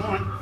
Come on.